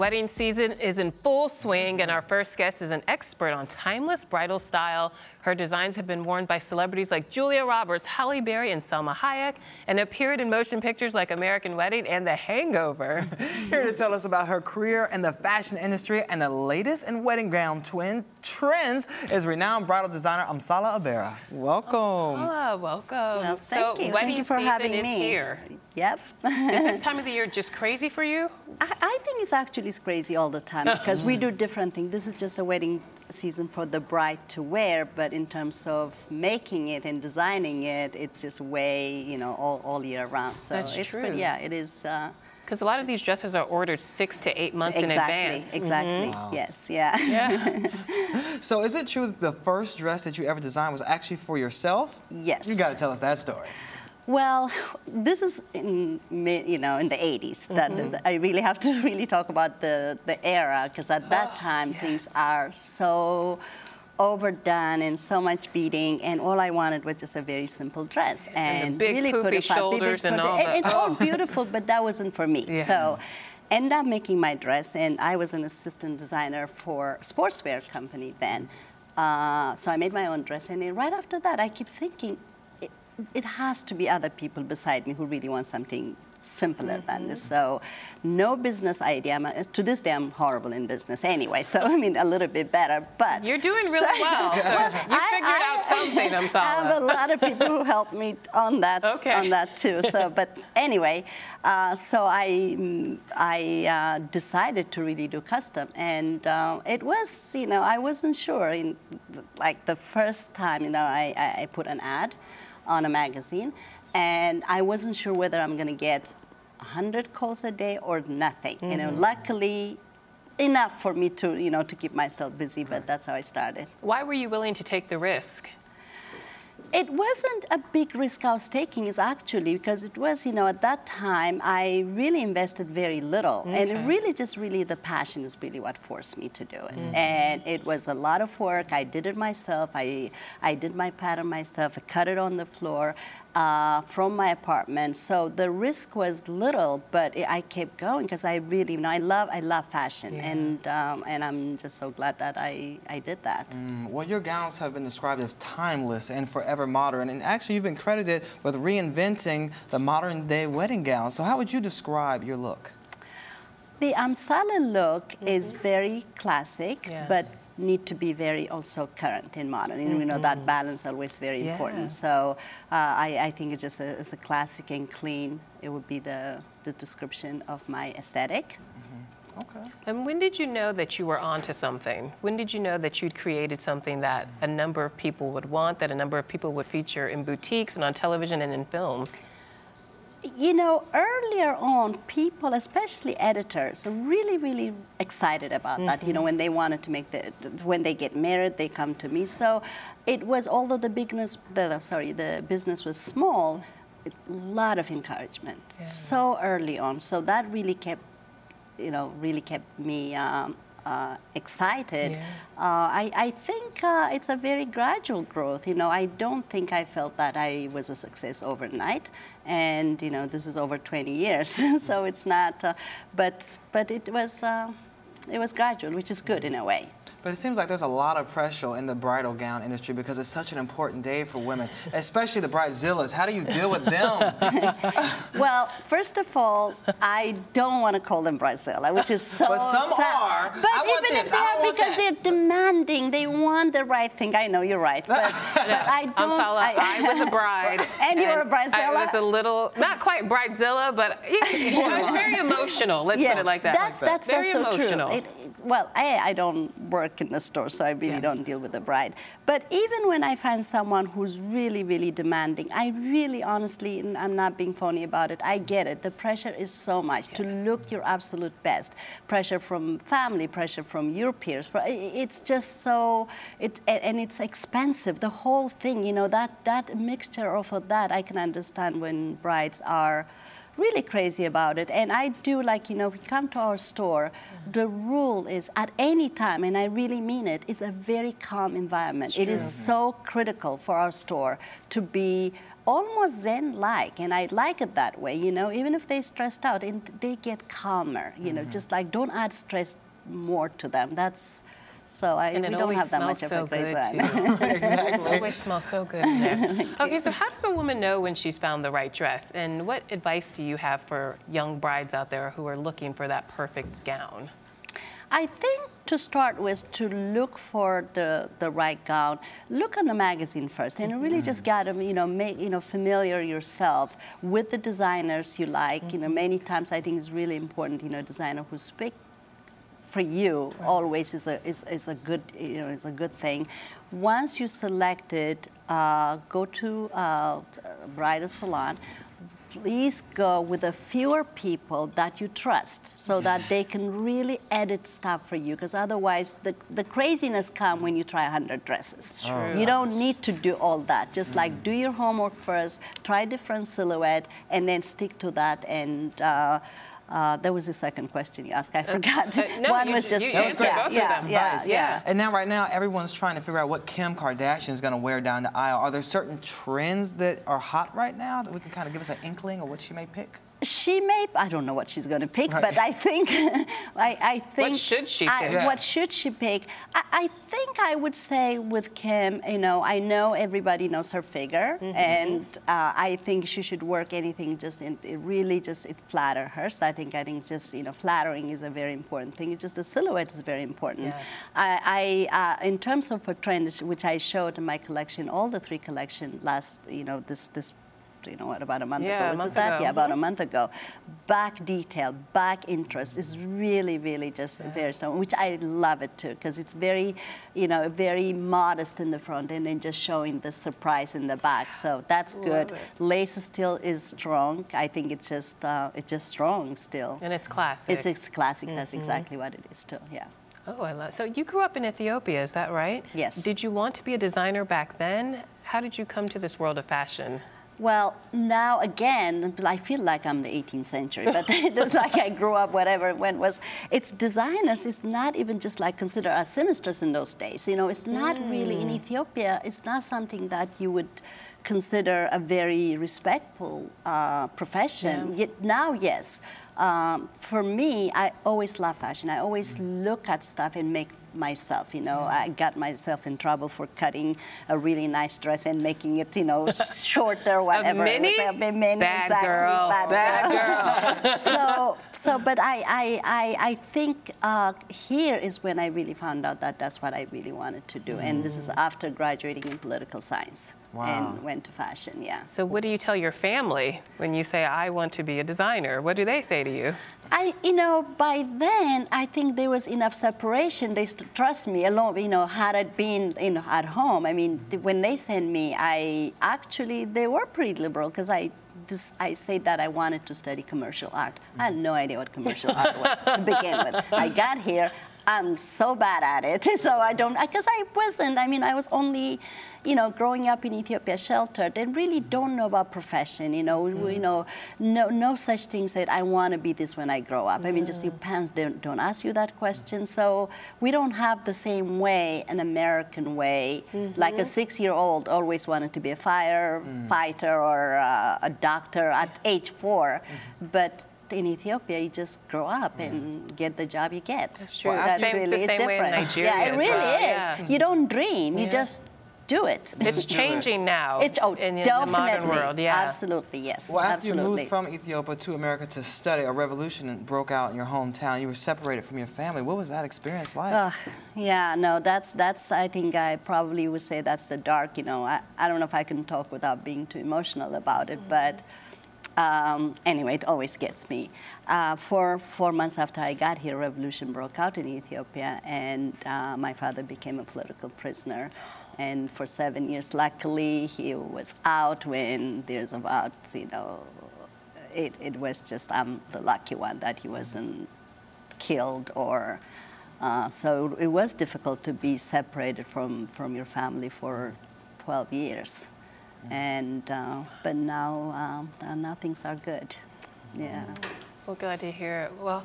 Wedding season is in full swing, and our first guest is an expert on timeless bridal style. Her designs have been worn by celebrities like Julia Roberts, Halle Berry, and Salma Hayek, and appeared in motion pictures like American Wedding and The Hangover. Here to tell us about her career in the fashion industry and the latest in wedding gown twin trends is renowned bridal designer Amsale Aberra. Welcome. Amsale, welcome. Well, thank so you. wedding thank you for season having is me. here. Yep. is this time of the year just crazy for you? I, I think it's actually crazy all the time because we do different things. This is just a wedding season for the bride to wear, but in terms of making it and designing it, it's just way, you know, all, all year round. So That's it's true. But yeah, it is. Uh, Because a lot of these dresses are ordered six to eight months exactly, in advance. exactly. Wow. Yes, yeah. Yeah. So is it true that the first dress that you ever designed was actually for yourself? Yes. You got to tell us that story. Well, this is in you know in the 80s that Mm-hmm. that I really have to really talk about the the era because at that time things are so overdone and so much beading and all I wanted was just a very simple dress And the big really poofy put a fi- shoulders and all that. It's all Oh. beautiful, but that wasn't for me. Yeah. So ended up making my dress and I was an assistant designer for sportswear company then. Uh, so I made my own dress and then right after that I keep thinking it, has to be other people beside me who really want something simpler than this. So no business idea. I'm, to this day I'm horrible in business anyway. So I mean a little bit better, but You're doing really So- well. So you I- figured I- out something, I have a lot of people who helped me on that Okay. on that too. So, but anyway, uh, so I mm, I uh, decided to really do custom, and uh, it was you know I wasn't sure in like the first time you know I, I, I put an ad on a magazine, and I wasn't sure whether I'm going to get 100 calls a day or nothing. You know, mm-hmm. luckily. Enough for me to, you know, to keep myself busy, but that's how I started. Why were you willing to take the risk? It wasn't a big risk I was taking, is actually because it was, you know, at that time I really invested very little, and it really just really the passion is really what forced me to do it. Mm-hmm. And it was a lot of work. I did it myself. I I did my pattern myself. I cut it on the floor uh, from my apartment. So the risk was little, but I I kept going because I really, you know, I love I love fashion, Yeah. and um, and I'm just so glad that I I did that. Mm, Well, your gowns have been described as timeless and forever modern, and actually you've been credited with reinventing the modern day wedding gown. So how would you describe your look? The Amsale look is very classic, Mm-hmm. Yeah. but need to be very also current and modern. And you know that balance always very Mm-hmm. Yeah. important. So uh, I, I think it's just a, it's a classic and clean. It would be the, the description of my aesthetic. Okay. And when did you know that you were onto something? When did you know that you'd created something that a number of people would want, that a number of people would feature in boutiques and on television and in films? You know, earlier on, people, especially editors, are really, really excited about that. You know, when they wanted to make the, when they get married, they come to me. So it was, although the business, the sorry, the business was small, a lot of encouragement Yeah. so early on. So that really kept, you know, really kept me um, uh, excited. Yeah. Uh, I, I think uh, it's a very gradual growth. You know, I don't think I felt that I was a success overnight, and you know, this is over 20 years, so it's not. Uh, but but it was uh, it was gradual, which is good in a way. But it seems like there's a lot of pressure in the bridal gown industry because it's such an important day for women, especially the bridezillas. How do you deal with them? Well, first of all, I don't want to call them bridezilla, which is so But some sad. are. But I want even this, if they are, because that. they're demanding, they want the right thing. I know you're right, but, but I don't. Amsale, I, was a bride. And you were a bridezilla? I was a little, not quite bridezilla, but you know, it's very emotional. Let's yes, put it like that. That's that's very also emotional. true. It, well, I, I don't work in the store, so I really Yeah. don't deal with the bride. But even when I find someone who's really, really demanding, I really, honestly, and I'm not being phony about it, I get it. The pressure is so much to look your absolute best. Pressure from family, pressure from your peers. It's just so, it, and it's expensive. The whole thing, you know, that, that mixture of that, I can understand when brides are really crazy about it. And I do like, you know, if you come to our store, mm-hmm. the rule is at any time, and I really mean it, it's a very calm environment. It is so critical for our store to be almost zen-like, and I like it that way. You know, even if they're stressed out, and they get calmer. You know, mm -hmm. just like don't add stress more to them. That's so I and we don't have that much so of a good too. exactly. It always smells so good in there. okay, so how does a woman know when she's found the right dress? And what advice do you have for young brides out there who are looking for that perfect gown? I think to start with, to look for the, the right gown, look on the magazine first, and really mm -hmm. just get to, you know, make, you know, familiar yourself with the designers you like. Mm -hmm. You know, many times I think it's really important, you know, designer who speak for you right. always is a, is, is a good, you know, is a good thing. Once you select it, uh, go to uh, bridal salon, please go with a fewer people that you trust so yes. that they can really edit stuff for you because otherwise the, the craziness come when you try 100 dresses. You don't need to do all that. Just mm. like do your homework first, try different silhouette, and then stick to that and uh, uh, there was a second question you asked. I uh, forgot. Uh, no, One you, was just you, you yeah, yeah, yeah, yeah, And now, right now, everyone's trying to figure out what Kim Kardashian is going to wear down the aisle. Are there certain trends that are hot right now that we can kind of give us an inkling of what she may pick? She may i don't know what she's going to pick right. but i think I, I, think what should she pick I, yeah. what should she pick I, I, think i would say with kim you know i know everybody knows her figure mm -hmm. and uh, i think she should work anything just in, it really just it flatter her so i think i think just you know flattering is a very important thing it's just the silhouette is very important yes. i, I uh, in terms of her trend, which i showed in my collection all the three collection last you know this this you know what, about a month yeah, ago. Was it that? Ago. Yeah, about a month ago. Back detail, back interest is really, really just yeah. very strong, which I love it too, because it's very, you know, very modest in the front and then just showing the surprise in the back. So that's good. Lace still is strong. I think it's just, uh, it's just strong still. And it's classic. It's, it's classic. Mm -hmm. That's mm-hmm. exactly what it is too. Yeah. Oh, I love. So you grew up in Ethiopia, is that right? Yes. Did you want to be a designer back then? How did you come to this world of fashion? Well, now again, I feel like I'm the 18th century, but it was like I grew up, whatever when was. It's designers, it's not even just like consider as seamstress in those days. You know, it's not mm. really, in mm. Ethiopia, it's not something that you would consider a very respectful uh, profession. Yeah. Yet now, yes. Um, for me, I always love fashion. I always look at stuff and make myself. You know, I got myself in trouble for cutting a really nice dress and making it, you know, shorter, whatever. a mini? A mini, bad exactly, girl. Bad, bad girl. so, so, but I, I, I, I think uh, here is when I really found out that that's what I really wanted to do, mm. and this is mm. after graduating in political science. Wow. and went to fashion, yeah. So what do you tell your family when you say, I want to be a designer? What do they say to you? I, you know, by then, I think there was enough separation. They trust me alone, you know, had it been you know, at home. I mean, when they sent me, I actually, they were pretty liberal because I just, I say that I wanted to study commercial art. I had no idea what commercial art was to begin with. I got here, I'm so bad at it. So I don't, because I wasn't, I mean, I was only, you know, growing up in Ethiopia sheltered and really don't know about profession, you know, mm. you know, no, no such things that I want to be this when I grow up. I mean, just your parents don't, don't ask you that question. So we don't have the same way, an American way, mm -hmm. like a six-year-old always wanted to be a firefighter mm. or uh, a doctor at age 4 -hmm. But in Ethiopia, you just grow up yeah. and get the job you get. That's true. Well, That's same, really it's different. yeah, it really well. is. Yeah. You don't dream. You just do it. It's changing now. It's oh, in, in definitely. the modern world. Yeah, absolutely. Yes. Well, after absolutely. you moved from Ethiopia to America to study, a revolution broke out in your hometown. You were separated from your family. What was that experience like? Uh, yeah, no, that's that's. I think I probably would say that's the dark. You know, I, I don't know if I can talk without being too emotional about it, but. Um, anyway, it always gets me. Uh, four, four months after I got here, revolution broke out in Ethiopia, and uh, my father became a political prisoner. And for seven years, luckily, he was out when there's about, you know, it, it was just, I'm the lucky one that he wasn't killed or, uh, so it was difficult to be separated from, from your family for 12 years and uh, but now um, uh, now things are good. Yeah. Well, glad to hear it. Well,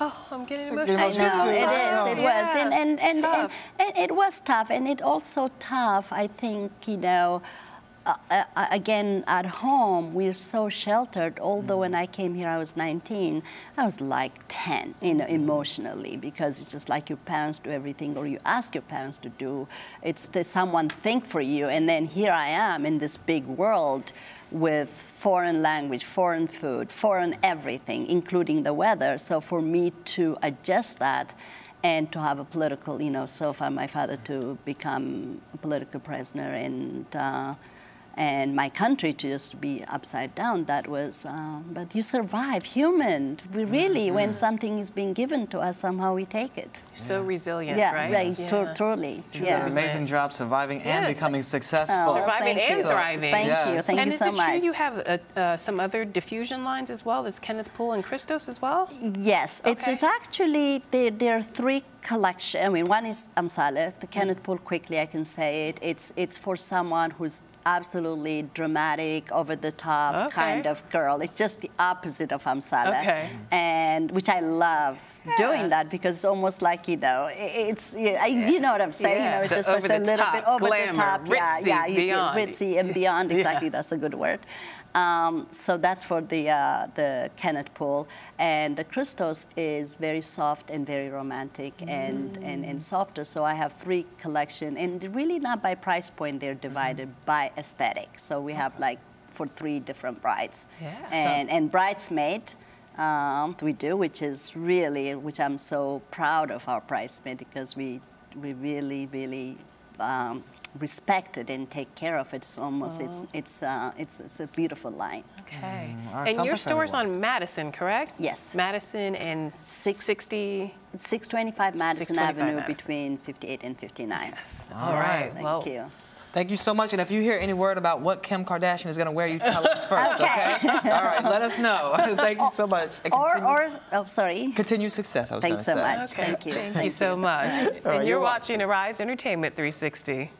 oh, I'm getting Get emotional. I know too. it is. Wow. It was, Yeah, and and, and, and, and it was tough, and it also tough. I think you know. Uh, uh, again, at home, we're so sheltered. Although when I came here, I was 19, I was like 10, you know, emotionally, because it's just like your parents do everything, or you ask your parents to do. It's someone think for you, and then here I am in this big world with foreign language, foreign food, foreign everything, including the weather. So for me to adjust that and to have a political, you know, so for my father to become a political prisoner and uh, and my country to just be upside down, that was, uh, but you survive, human. We really, when something is being given to us, somehow we take it. So resilient, yeah, right? right, tru- Yeah. truly. You did Yeah. an amazing job surviving and becoming successful. Surviving thank and you. thriving. Thank you, Yes. thank and you is it true you have uh, uh, some other diffusion lines as well? That's Kenneth Pool and Christos as well? Yes, it's, Okay. it's actually, there, there are three collection. I mean, one is Amsale, the Kenneth Pool, quickly I can say it. It's, it's for someone who's absolutely dramatic, over the top Okay. kind of girl. It's just the opposite of Amsale. Okay. And which I love Yeah. doing that because it's almost like, you know, it's, yeah, you know what I'm saying? You know, it's the just over a little top, bit over glamour, the top. yeah, ritzy, yeah, you get beyond. ritzy and beyond. Yeah. Exactly, that's a good word. Um, so that's for the uh, the Kenneth Pool, and the Christos is very soft and very romantic and, and, and softer. So I have three collection, and really not by price point. They're divided by aesthetic. So we have like for three different brides, Yeah. and and bridesmaid. Um, we do, which is really, which I'm so proud of our bridesmaid because we we really really um, respect it and take care of it. It's almost it's it's uh, it's it's a beautiful line. Okay. all right, and your for store's everyone. on Madison, correct? Yes. Madison and Six- 60. 625 Madison 625 Avenue Madison. between 58 and 59. Yes. All right. Thank Well, you. Thank you so much. And if you hear any word about what Kim Kardashian is going to wear, you tell us first, okay? All right, let us know. Thank you so much. And Or continue- or oh sorry. continued success. I was Thanks gonna so say. much. Okay. Thank you. Thank, you so much. right, and you're you're welcome. watching Arise Entertainment 360.